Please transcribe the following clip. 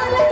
完了。